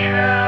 Yeah.